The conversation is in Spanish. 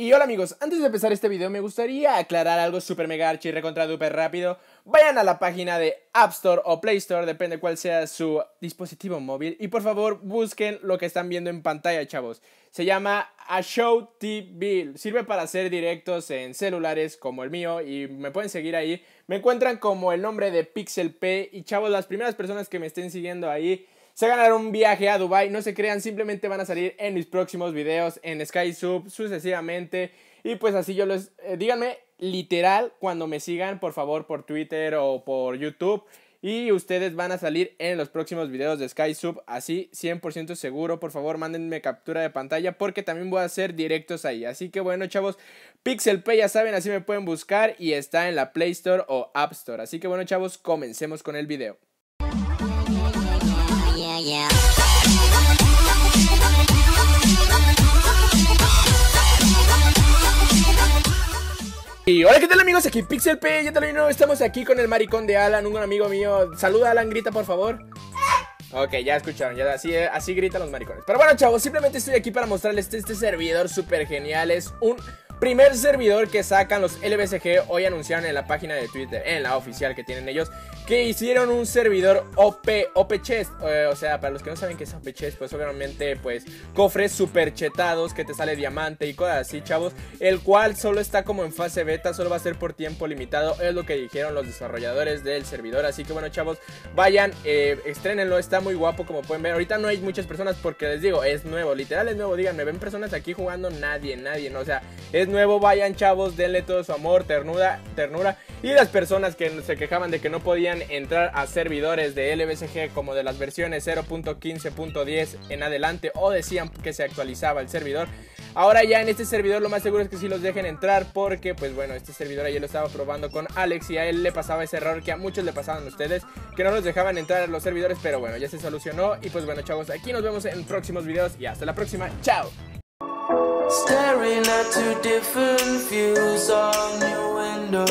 Y hola amigos, antes de empezar este video me gustaría aclarar algo super mega archi recontra duper rápido. Vayan a la página de App Store o Play Store, depende cuál sea su dispositivo móvil. Y por favor busquen lo que están viendo en pantalla, chavos. Se llama A Show TV. Sirve para hacer directos en celulares como el mío y me pueden seguir ahí. Me encuentran como el nombre de Pixel P. Y chavos, las primeras personas que me estén siguiendo ahí se ganaron un viaje a Dubai, no se crean, simplemente van a salir en mis próximos videos en SkySub sucesivamente y pues así yo les eh, díganme literal cuando me sigan, por favor, por Twitter o por YouTube y ustedes van a salir en los próximos videos de SkySub, así 100% seguro. Por favor, mándenme captura de pantalla porque también voy a hacer directos ahí. Así que bueno, chavos, Pixel Pay ya saben, así me pueden buscar y está en la Play Store o App Store. Así que bueno, chavos, comencemos con el video. Y hola, ¿qué tal amigos? Aquí Pixel P, ya te lo estamos aquí con el maricón de Alan, un amigo mío. Saluda Alan, grita por favor. Ok, ya escucharon, ya así, así gritan los maricones. Pero bueno, chavos, simplemente estoy aquí para mostrarles este, este servidor súper genial. Es un Primer servidor que sacan los LBSG, hoy anunciaron en la página de Twitter, en la oficial que tienen ellos, que hicieron un servidor OP, OP Chest. Eh, o sea, para los que no saben qué es OP Chest, pues obviamente, pues cofres super chetados que te sale diamante y cosas así, chavos. El cual solo está como en fase beta, solo va a ser por tiempo limitado. Es lo que dijeron los desarrolladores del servidor. Así que bueno, chavos, vayan, eh, estrenenlo, está muy guapo como pueden ver. Ahorita no hay muchas personas porque les digo, es nuevo, literal es nuevo. Díganme, ¿ven personas aquí jugando? Nadie, nadie, no, o sea, es nuevo, vayan chavos, denle todo su amor, ternura, ternura. Y las personas que se quejaban de que no podían entrar a servidores de LBSG como de las versiones 0.15.10 en adelante o decían que se actualizaba el servidor. Ahora ya en este servidor lo más seguro es que sí los dejen entrar porque pues bueno, este servidor ayer lo estaba probando con Alex y a él le pasaba ese error que a muchos le pasaban a ustedes, que no los dejaban entrar a los servidores, pero bueno, ya se solucionó y pues bueno chavos, aquí nos vemos en próximos videos y hasta la próxima, chao. Staring at two different views on your window